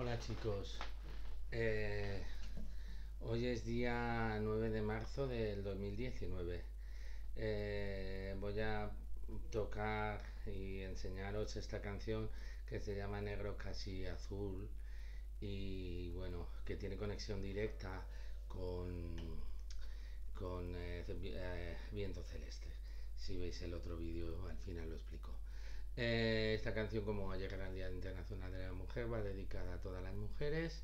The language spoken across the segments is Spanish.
Hola chicos, Eh, hoy es día 9 de marzo del 2019. Eh, voy a tocar y enseñaros esta canción que se llama Negro Casi Azul y bueno, que tiene conexión directa con, con eh, Viento Celeste. Si veis el otro vídeo al final lo explico. Eh, esta canción, como era el Día Internacional de la Mujer, va dedicada a todas las mujeres,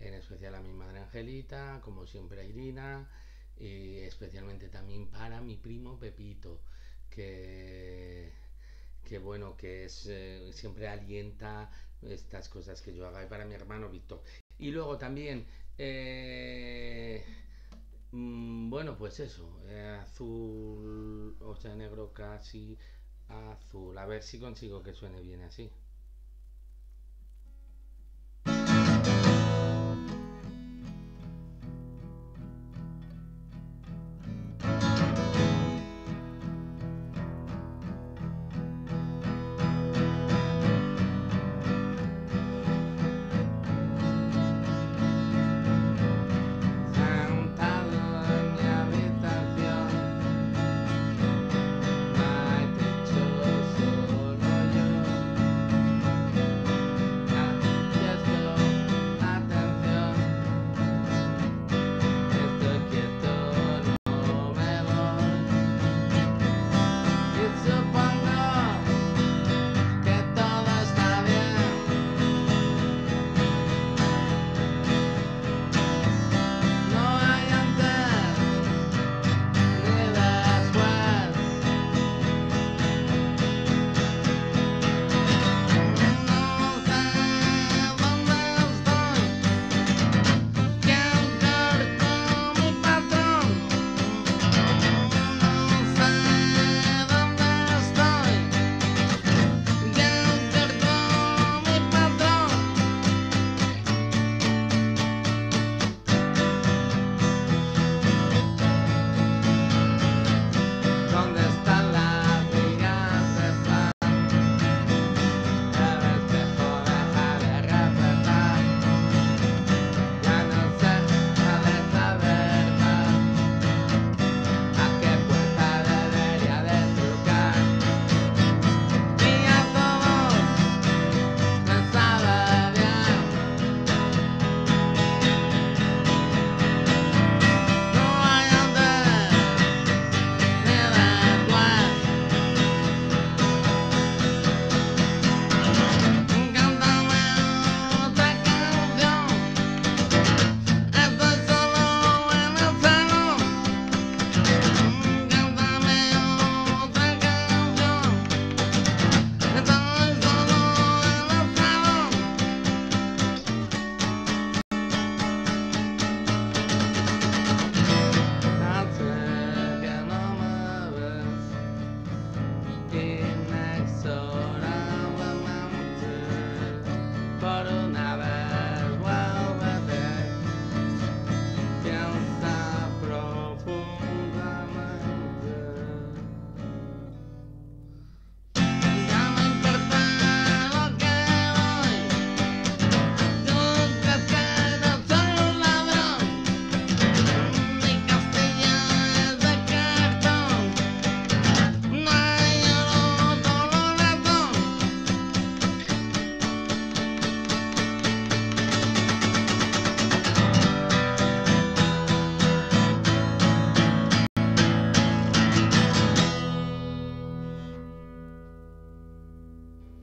en especial a mi madre Angelita, como siempre a Irina, y especialmente también para mi primo Pepito, que, que bueno, que es, eh, siempre alienta estas cosas que yo haga, y para mi hermano Víctor. Y luego también, eh, mm, bueno, pues eso, eh, azul, o sea, negro casi azul. A ver si consigo que suene bien así.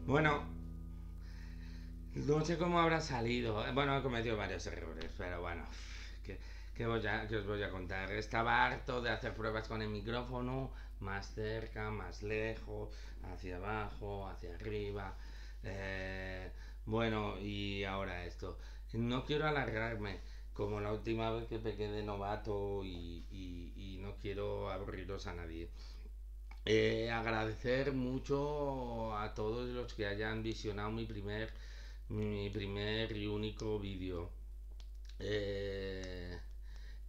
Bueno, no sé cómo habrá salido. Eh, Bueno, he cometido varios errores, pero bueno, que, os voy a contar. Estaba harto de hacer pruebas con el micrófono, más cerca, más lejos, hacia abajo, hacia arriba. eh, bueno, y ahora esto. No quiero alargarme, como la última vez que pequé de novato y, y- y no quiero aburriros a nadie. Eh, agradecer mucho a todos los que hayan visionado mi primer, mi primer y único vídeo. Eh,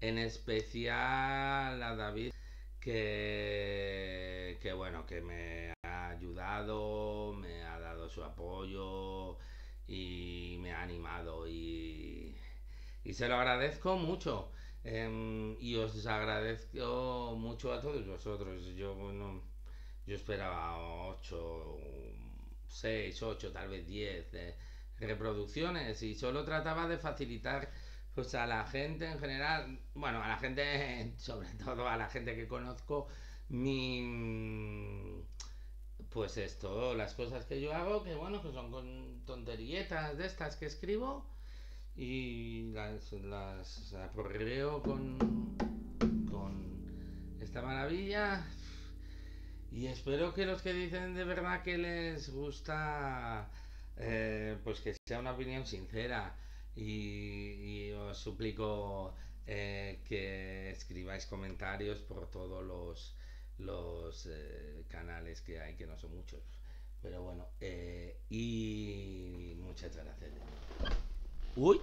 en especial a David, que, que bueno, que me ha ayudado, me ha dado su apoyo y me ha animado y, y se lo agradezco mucho. Em, y os agradezco mucho a todos vosotros. Yo, bueno, yo esperaba 8, 6, 8, tal vez 10 de reproducciones y solo trataba de facilitar pues a la gente en general, bueno, a la gente, sobre todo a la gente que conozco, mi pues esto, las cosas que yo hago, que bueno, que son con tonterietas de estas que escribo y las, las aporreo con, con esta maravilla. Y espero que los que dicen de verdad que les gusta, eh, pues que sea una opinión sincera. Y, os suplico eh, que escribáis comentarios por todos los, los eh, canales que hay, que no son muchos. Pero bueno, y muchas gracias. Oi?